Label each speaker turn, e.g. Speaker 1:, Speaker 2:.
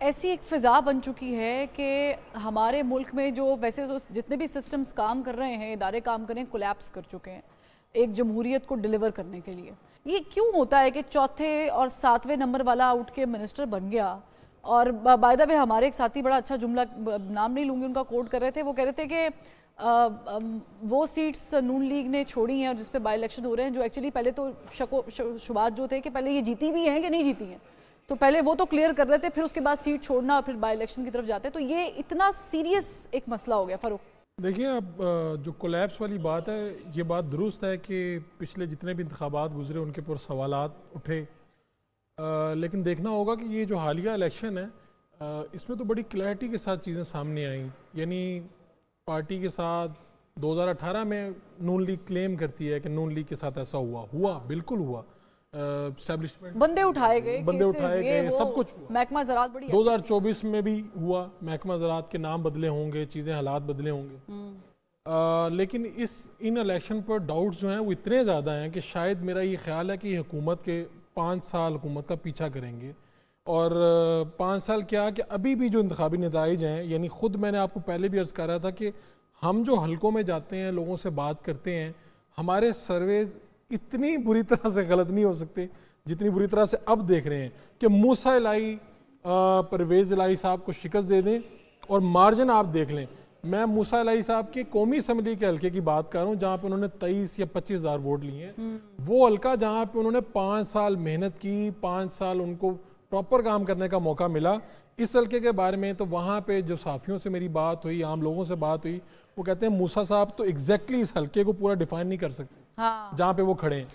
Speaker 1: ऐसी एक फ़िज़ा बन चुकी है कि हमारे मुल्क में जो वैसे तो जितने भी सिस्टम्स काम कर रहे हैं, इदारे काम कर कोलैप्स कर चुके हैं, एक जमहूरीत को डिलीवर करने के लिए। ये क्यों होता है कि चौथे और सातवें नंबर वाला आउट के मिनिस्टर बन गया? और बायदा वे हमारे एक साथी बड़ा अच्छा जुमला नाम नहीं लूँगी, उनका कोट कर रहे थे, वो कह रहे थे कि वो सीट्स नून लीग ने छोड़ी हैं और जिस बाई इलेक्शन हो रहे हैं, जो एक्चुअली पहले तो शको शुबात जो थे कि पहले ये जीती भी हैं कि नहीं जीती हैं? तो पहले वो तो क्लियर कर रहे थे फिर उसके बाद सीट छोड़ना और फिर बाई इलेक्शन की तरफ़ जाते। तो ये इतना सीरियस एक मसला हो गया फरूख
Speaker 2: देखिए अब जो कोलैप्स वाली बात है ये बात दुरुस्त है कि पिछले जितने भी इंतबात गुजरे उनके पर सवाल उठे। आ, लेकिन देखना होगा कि ये जो हालिया इलेक्शन है आ, इसमें तो बड़ी क्लैरिटी के साथ चीज़ें सामने आई। यानी पार्टी के साथ 2018 में नून लीग क्लेम करती है कि नून लीग के साथ ऐसा हुआ। हुआ बिल्कुल हुआ।
Speaker 1: बंदे उठाए गए
Speaker 2: बंदे उठाए गए सब कुछ
Speaker 1: महकमा ज़रात बड़ी
Speaker 2: 2024 में भी हुआ महकमा ज़रात के नाम बदले होंगे चीज़ें हालात बदले होंगे। आ, हम्म। लेकिन इस इन इलेक्शन पर डाउट्स जो हैं वो इतने ज़्यादा हैं कि शायद मेरा ये ख्याल है कि हुकूमत के पाँच साल हुकूमत का पीछा करेंगे। और पाँच साल क्या कि अभी भी जो इंतबी नतज हैं यानी ख़ुद मैंने आपको पहले भी अर्ज़ कर था कि हम जो हलकों में जाते हैं लोगों से बात करते हैं हमारे सर्वेज़ इतनी बुरी तरह से गलत नहीं हो सकते जितनी बुरी तरह से अब देख रहे हैं कि मूसा लाई परवेज़ लाई साहब को शिकस्त दे दें और मार्जिन आप देख लें। मैं मूसा लाई साहब के कौमी असम्बली के हल्के की बात कर रहा हूँ जहाँ पे उन्होंने तेईस या पच्चीस हज़ार वोट लिए हैं। हम्म। वो हल्का जहाँ पे उन्होंने पाँच साल मेहनत की पाँच साल उनको प्रॉपर काम करने का मौका मिला। इस हल्के के बारे में तो वहाँ पे जो साफियों से मेरी बात हुई आम लोगों से बात हुई वो कहते हैं मूसा साहब तो एग्जैक्टली exactly इस हल्के को पूरा डिफाइन नहीं कर सकते। हाँ। जहाँ पे वो खड़े हैं